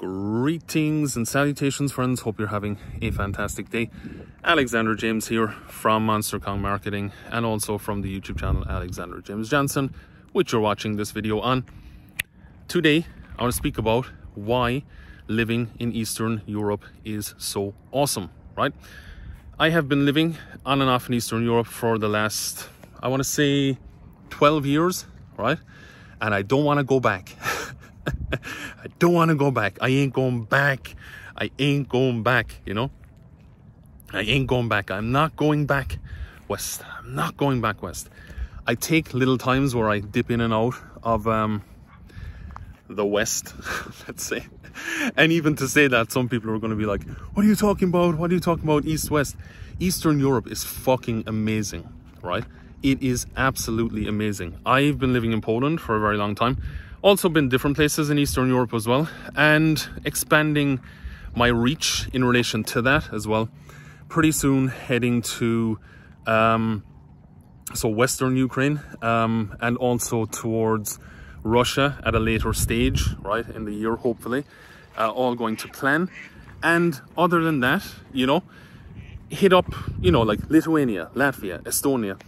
Greetings and salutations, friends. Hope you're having a fantastic day. Alexander James here from Monster Kong Marketing and also from the YouTube channel Alexander James Johnson, which you're watching this video on. Today, I want to speak about why living in Eastern Europe is so awesome, right? I have been living on and off in Eastern Europe for the last, I want to say, 12 years, right? And I don't want to go back. I don't want to go back. I ain't going back. I ain't going back, you know? I ain't going back. I'm not going back west. I'm not going back west. I take little times where I dip in and out of um, the west, let's say. And even to say that, some people are going to be like, what are you talking about? What are you talking about? East, west. Eastern Europe is fucking amazing, right? It is absolutely amazing. I've been living in Poland for a very long time also been different places in Eastern Europe as well and expanding my reach in relation to that as well. Pretty soon heading to um, so Western Ukraine um, and also towards Russia at a later stage, right, in the year, hopefully, uh, all going to plan. And other than that, you know, hit up, you know, like Lithuania, Latvia, Estonia.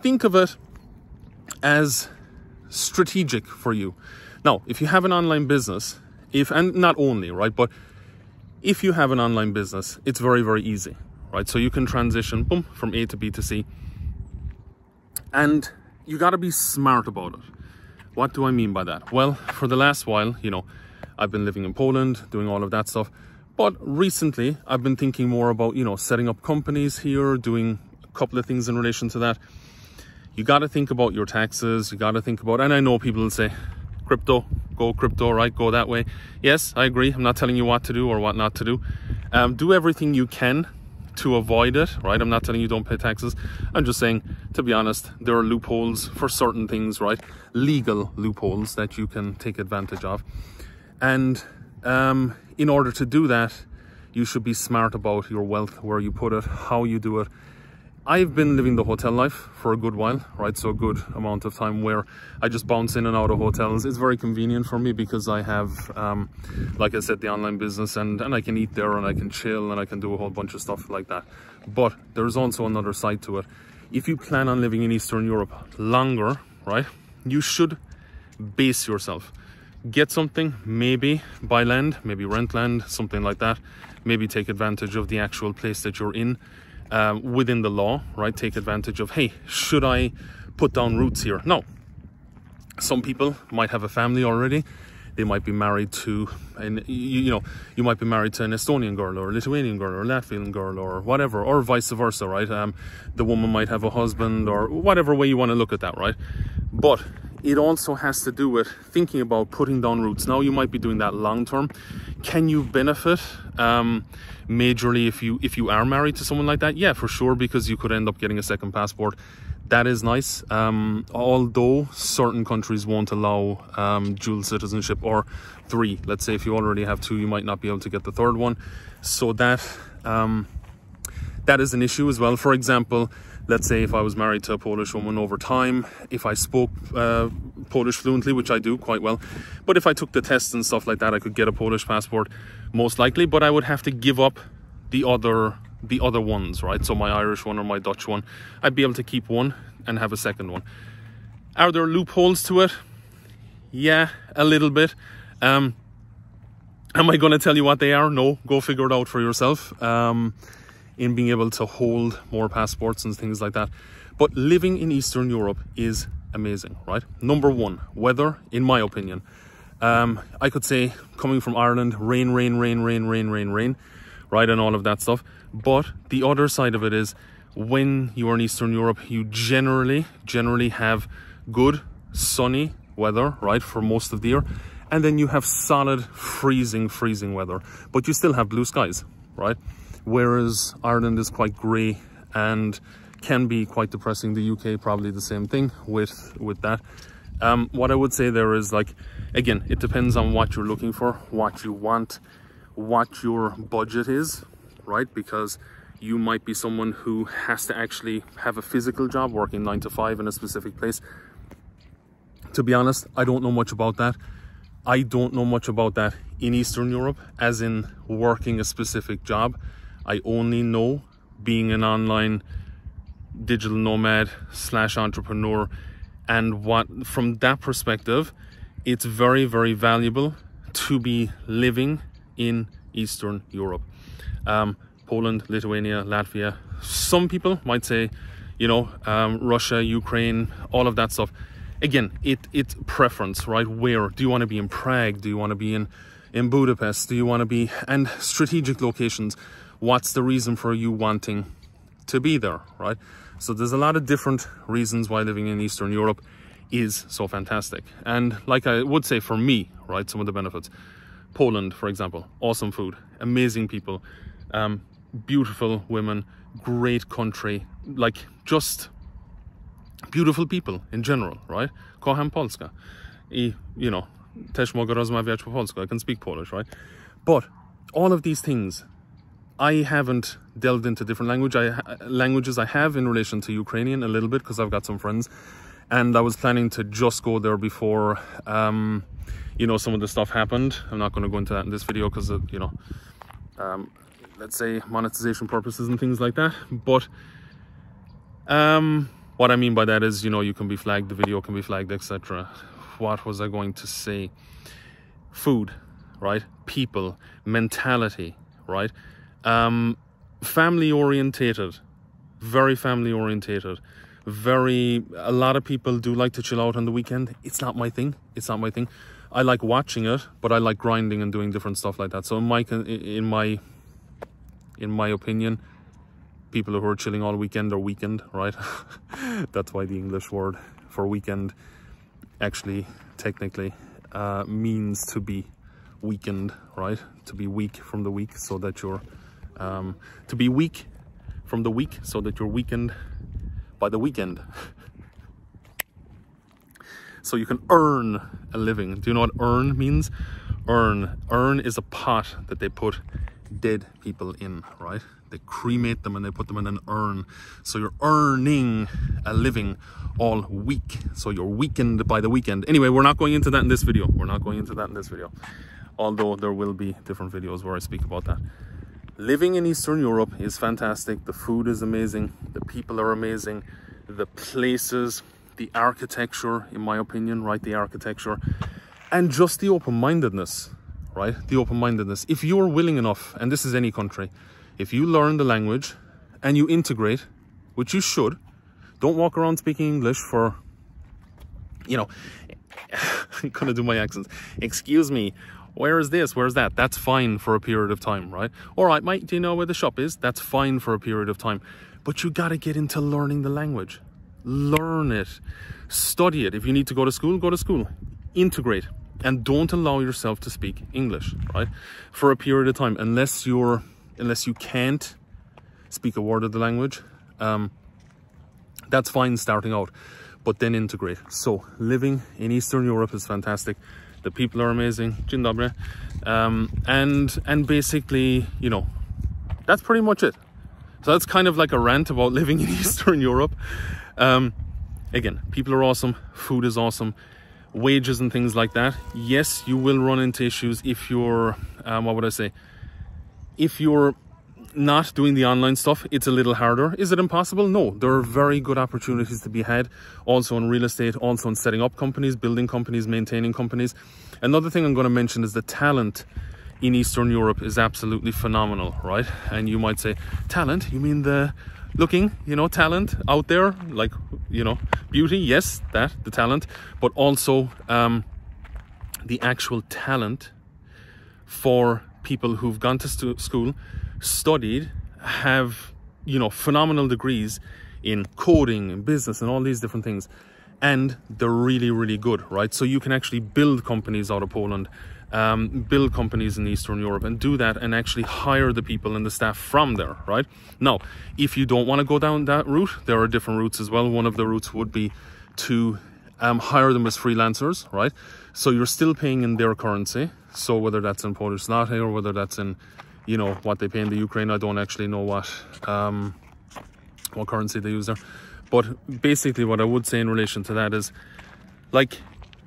Think of it as strategic for you. Now, if you have an online business, if and not only, right, but if you have an online business, it's very, very easy, right? So you can transition boom from A to B to C. And you got to be smart about it. What do I mean by that? Well, for the last while, you know, I've been living in Poland, doing all of that stuff. But recently, I've been thinking more about, you know, setting up companies here, doing a couple of things in relation to that you got to think about your taxes. You got to think about, and I know people will say, crypto, go crypto, right? Go that way. Yes, I agree. I'm not telling you what to do or what not to do. Um, do everything you can to avoid it, right? I'm not telling you don't pay taxes. I'm just saying, to be honest, there are loopholes for certain things, right? Legal loopholes that you can take advantage of. And um, in order to do that, you should be smart about your wealth, where you put it, how you do it, I've been living the hotel life for a good while, right? So a good amount of time where I just bounce in and out of hotels. It's very convenient for me because I have, um, like I said, the online business and, and I can eat there and I can chill and I can do a whole bunch of stuff like that. But there's also another side to it. If you plan on living in Eastern Europe longer, right, you should base yourself. Get something, maybe buy land, maybe rent land, something like that. Maybe take advantage of the actual place that you're in um, within the law, right? Take advantage of, hey, should I put down roots here? No. Some people might have a family already. They might be married to, and you, know, you might be married to an Estonian girl or a Lithuanian girl or a Latvian girl or whatever, or vice versa, right? Um, the woman might have a husband or whatever way you want to look at that, right? But it also has to do with thinking about putting down roots. Now you might be doing that long term. Can you benefit um, majorly if you if you are married to someone like that? Yeah, for sure, because you could end up getting a second passport. That is nice. Um, although certain countries won't allow um, dual citizenship or three. Let's say if you already have two, you might not be able to get the third one. So that um, that is an issue as well. For example let's say if I was married to a Polish woman over time, if I spoke uh, Polish fluently, which I do quite well, but if I took the tests and stuff like that, I could get a Polish passport most likely, but I would have to give up the other the other ones, right? So my Irish one or my Dutch one, I'd be able to keep one and have a second one. Are there loopholes to it? Yeah, a little bit. Um, am I going to tell you what they are? No, go figure it out for yourself. Um, in being able to hold more passports and things like that. But living in Eastern Europe is amazing, right? Number one, weather, in my opinion. Um, I could say coming from Ireland, rain, rain, rain, rain, rain, rain, rain, right? And all of that stuff. But the other side of it is when you are in Eastern Europe, you generally, generally have good, sunny weather, right? For most of the year. And then you have solid freezing, freezing weather, but you still have blue skies, right? Whereas Ireland is quite grey and can be quite depressing. The UK probably the same thing with with that. Um, what I would say there is like, again, it depends on what you're looking for, what you want, what your budget is, right? Because you might be someone who has to actually have a physical job working nine to five in a specific place. To be honest, I don't know much about that. I don't know much about that in Eastern Europe, as in working a specific job. I only know being an online digital nomad slash entrepreneur and what from that perspective it's very very valuable to be living in eastern europe. Um, poland lithuania latvia some people might say you know um, russia ukraine all of that stuff. Again it it's preference right? Where? Do you want to be in prague? Do you want to be in in budapest? Do you want to be and strategic locations what's the reason for you wanting to be there right so there's a lot of different reasons why living in Eastern Europe is so fantastic. And like I would say for me, right, some of the benefits. Poland, for example, awesome food, amazing people, um, beautiful women, great country, like just beautiful people in general, right? Kocham Polska. I, you know, też mogę rozmawiać po polsku. I can speak Polish, right? But all of these things I haven't delved into different language. I languages I have in relation to Ukrainian a little bit because I've got some friends, and I was planning to just go there before, um, you know, some of the stuff happened. I'm not going to go into that in this video because you know, um, let's say monetization purposes and things like that. But um, what I mean by that is, you know, you can be flagged, the video can be flagged, etc. What was I going to say? Food, right? People, mentality, right? Um, family orientated, very family orientated. Very, a lot of people do like to chill out on the weekend. It's not my thing. It's not my thing. I like watching it, but I like grinding and doing different stuff like that. So in my, in my, in my opinion, people who are chilling all weekend are weekend, right? That's why the English word for weekend actually technically uh, means to be weakened, right? To be weak from the week so that you're um, to be weak from the week so that you're weakened by the weekend. so you can earn a living. Do you know what earn means? Earn. Earn is a pot that they put dead people in, right? They cremate them and they put them in an urn. So you're earning a living all week. So you're weakened by the weekend. Anyway, we're not going into that in this video. We're not going into that in this video. Although there will be different videos where I speak about that living in Eastern Europe is fantastic. The food is amazing. The people are amazing. The places, the architecture, in my opinion, right? The architecture and just the open-mindedness, right? The open-mindedness. If you're willing enough, and this is any country, if you learn the language and you integrate, which you should, don't walk around speaking English for, you know, I'm gonna do my accents. Excuse me, where is this? Where's that? That's fine for a period of time, right? All right, mate, do you know where the shop is? That's fine for a period of time. But you got to get into learning the language. Learn it. Study it. If you need to go to school, go to school. Integrate. And don't allow yourself to speak English, right? For a period of time, unless you're, unless you can't speak a word of the language, um, that's fine starting out, but then integrate. So living in Eastern Europe is fantastic the people are amazing. Dzień dobry um, and and basically you know that's pretty much it. So that's kind of like a rant about living in eastern europe. Um, again people are awesome. Food is awesome. Wages and things like that. Yes you will run into issues if you're um, what would i say? If you're not doing the online stuff, it's a little harder. Is it impossible? No, there are very good opportunities to be had also in real estate, also in setting up companies, building companies, maintaining companies. Another thing I'm going to mention is the talent in Eastern Europe is absolutely phenomenal, right? And you might say, talent? You mean the looking, you know, talent out there? Like, you know, beauty? Yes, that, the talent. But also um, the actual talent for people who've gone to school studied have you know phenomenal degrees in coding and business and all these different things and they're really really good right? So you can actually build companies out of poland um, build companies in eastern europe and do that and actually hire the people and the staff from there right? Now if you don't want to go down that route there are different routes as well. One of the routes would be to um, hire them as freelancers right? So you're still paying in their currency. So whether that's in polish zloty or whether that's in you know what they pay in the Ukraine. I don't actually know what um, what currency they use there, but basically what I would say in relation to that is like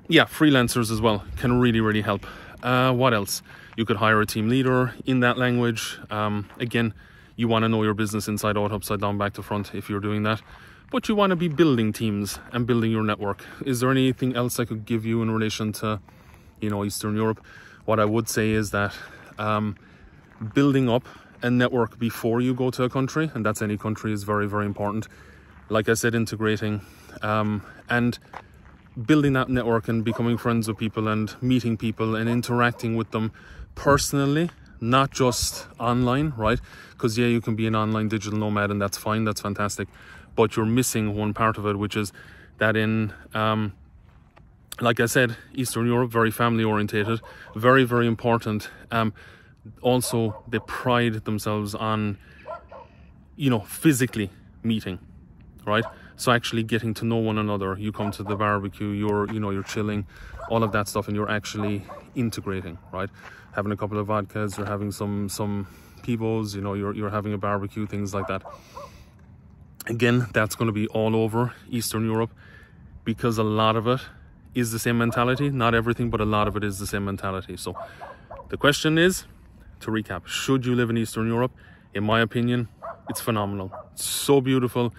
yeah, freelancers as well can really, really help. Uh, what else? You could hire a team leader in that language. Um, again, you want to know your business inside out, upside down, back to front if you're doing that. But you want to be building teams and building your network. Is there anything else I could give you in relation to, you know, Eastern Europe? What I would say is that um, building up a network before you go to a country, and that's any country, is very, very important. Like I said, integrating um, and building that network and becoming friends with people and meeting people and interacting with them personally, not just online, right? Because, yeah, you can be an online digital nomad and that's fine, that's fantastic. But you're missing one part of it, which is that in, um, like I said, Eastern Europe, very family orientated, very, very important. Um, also, they pride themselves on, you know, physically meeting, right? So actually getting to know one another. You come to the barbecue, you're, you know, you're chilling, all of that stuff, and you're actually integrating, right? Having a couple of vodkas, you're having some some pibos, you know, you're you're having a barbecue, things like that. Again, that's going to be all over Eastern Europe because a lot of it is the same mentality. Not everything, but a lot of it is the same mentality. So the question is, to recap, should you live in Eastern Europe? In my opinion, it's phenomenal. It's so beautiful.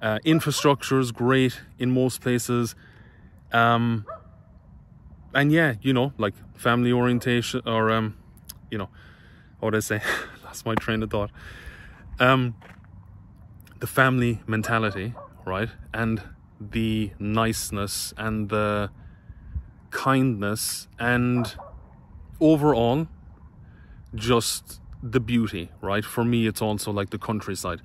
Uh, infrastructure is great in most places. Um, and yeah, you know, like family orientation or, um, you know, what I say? That's my train of thought. Um, the family mentality, right? And the niceness and the kindness and overall just the beauty, right? For me, it's also like the countryside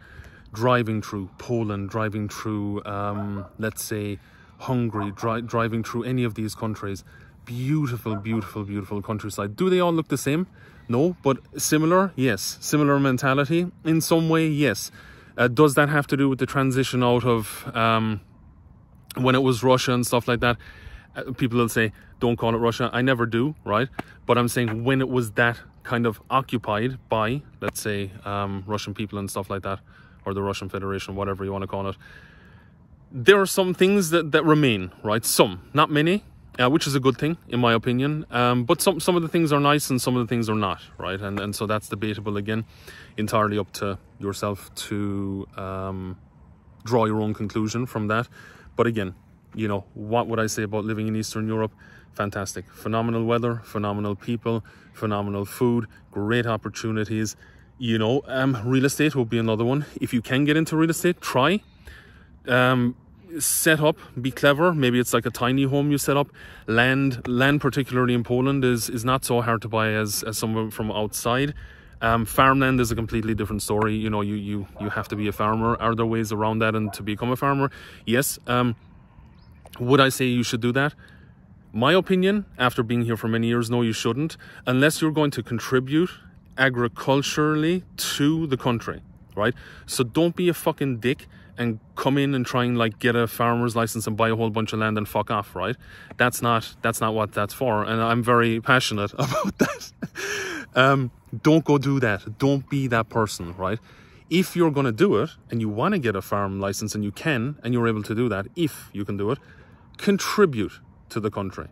driving through Poland, driving through, um, let's say, Hungary, dri- driving through any of these countries. Beautiful, beautiful, beautiful countryside. Do they all look the same? No, but similar? Yes. Similar mentality? In some way, yes. Uh, does that have to do with the transition out of um, when it was Russia and stuff like that? Uh, people will say, don't call it Russia. I never do, right? But I'm saying when it was that kind of occupied by, let's say, um, Russian people and stuff like that, or the Russian Federation, whatever you want to call it. There are some things that, that remain, right? Some, not many, uh, which is a good thing in my opinion. Um, but some some of the things are nice and some of the things are not, right? And and so that's debatable again, entirely up to yourself to um, draw your own conclusion from that. But again, you know, what would I say about living in Eastern Europe? Fantastic, phenomenal weather, phenomenal people, phenomenal food, great opportunities. You know um, real estate will be another one. If you can get into real estate try. Um, set up be clever. Maybe it's like a tiny home you set up. Land land particularly in poland is is not so hard to buy as as someone from outside. Um, farmland is a completely different story. You know you you you have to be a farmer. Are there ways around that and to become a farmer? Yes. Um, would i say you should do that my opinion after being here for many years no you shouldn't unless you're going to contribute agriculturally to the country, right? So don't be a fucking dick and come in and try and like get a farmer's license and buy a whole bunch of land and fuck off, right? That's not that's not what that's for, and I'm very passionate about that. um, don't go do that. Don't be that person, right? If you're going to do it and you want to get a farm license and you can and you're able to do that, if you can do it, contribute to the country,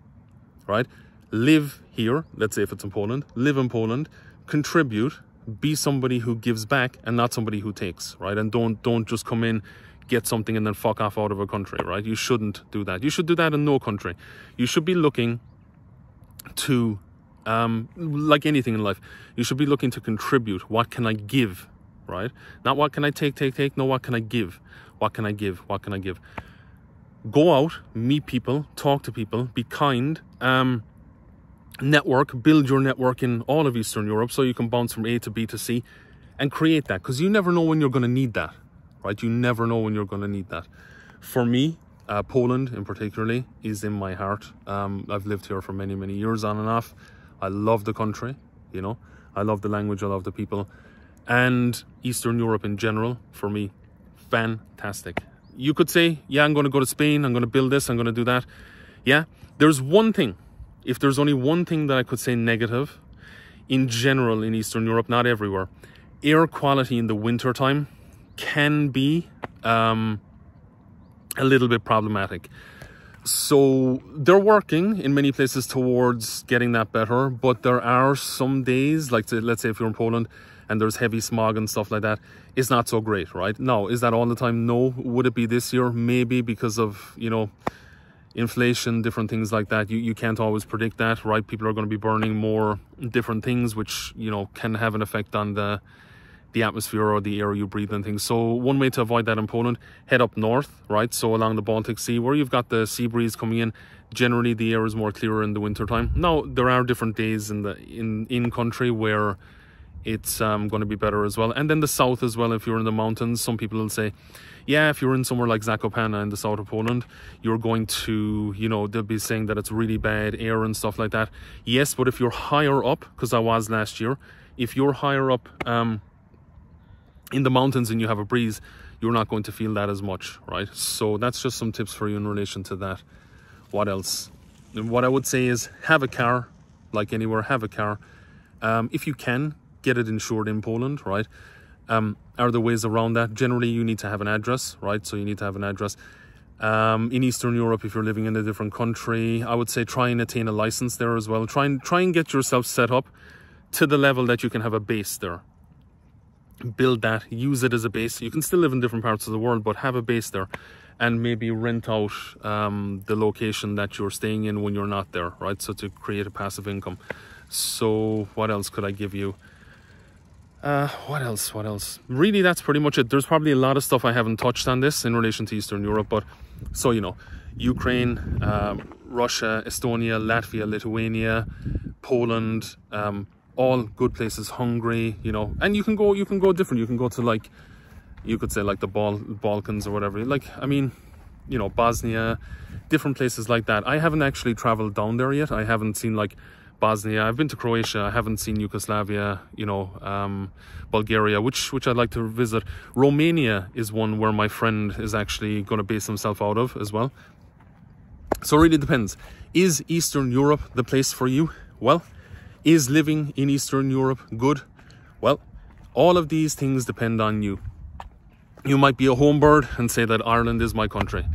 right? Live here. Let's say if it's in Poland, live in Poland contribute be somebody who gives back and not somebody who takes right? And don't don't just come in get something and then fuck off out of a country right? You shouldn't do that. You should do that in no country. You should be looking to um, like anything in life you should be looking to contribute. What can i give right? Not what can i take take take no what can i give? What can i give? What can i give go out meet people talk to people be kind um, network, build your network in all of Eastern Europe so you can bounce from A to B to C and create that because you never know when you're going to need that, right? You never know when you're going to need that. For me, uh, Poland in particularly is in my heart. Um, I've lived here for many, many years on and off. I love the country, you know, I love the language, I love the people, and Eastern Europe in general, for me, fantastic. You could say, yeah, I'm going to go to Spain, I'm going to build this, I'm going to do that. Yeah, there's one thing if there's only one thing that I could say negative in general in Eastern Europe, not everywhere, air quality in the winter time can be um, a little bit problematic. So they're working in many places towards getting that better, but there are some days, like to, let's say if you're in Poland and there's heavy smog and stuff like that, it's not so great, right? Now, is that all the time? No. Would it be this year? Maybe because of, you know, inflation, different things like that. You, you can't always predict that, right? People are going to be burning more different things, which, you know, can have an effect on the the atmosphere or the air you breathe and things. So one way to avoid that in Poland, head up north, right? So along the Baltic Sea where you've got the sea breeze coming in. Generally the air is more clearer in the winter time. Now there are different days in the in in country where it's um, going to be better as well. And then the south as well, if you're in the mountains, some people will say, yeah, if you're in somewhere like Zakopane in the south of Poland, you're going to, you know, they'll be saying that it's really bad air and stuff like that. Yes, but if you're higher up, because I was last year, if you're higher up, um, in the mountains and you have a breeze, you're not going to feel that as much, right? So that's just some tips for you in relation to that. What else? What I would say is have a car, like anywhere, have a car. Um, if you can, get it insured in Poland, right? Um, are there ways around that? Generally, you need to have an address, right? So you need to have an address. Um, in Eastern Europe, if you're living in a different country, I would say try and attain a license there as well. Try and try and get yourself set up to the level that you can have a base there, build that, use it as a base. You can still live in different parts of the world, but have a base there and maybe rent out um, the location that you're staying in when you're not there, right? So to create a passive income. So what else could I give you? Uh, what else? What else? Really, that's pretty much it. There's probably a lot of stuff I haven't touched on this in relation to Eastern Europe, but so you know, Ukraine, um, Russia, Estonia, Latvia, Lithuania, Poland, um, all good places hungary you know and you can go you can go different. You can go to like you could say like the Bal balkans or whatever. Like i mean you know bosnia different places like that. I haven't actually traveled down there yet. I haven't seen like bosnia. I've been to croatia. I haven't seen yugoslavia you know um, bulgaria which which i'd like to visit. Romania is one where my friend is actually going to base himself out of as well. So it really depends. Is eastern europe the place for you? Well is living in Eastern Europe good? Well, all of these things depend on you. You might be a home bird and say that Ireland is my country.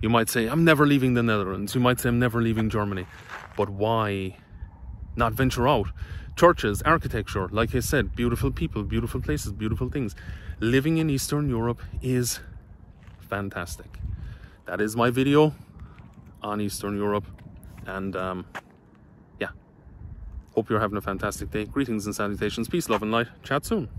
You might say, I'm never leaving the Netherlands. You might say, I'm never leaving Germany. But why not venture out? Churches, architecture, like I said, beautiful people, beautiful places, beautiful things. Living in Eastern Europe is fantastic. That is my video on Eastern Europe. And um, Hope you're having a fantastic day. Greetings and salutations. Peace, love, and light. Chat soon.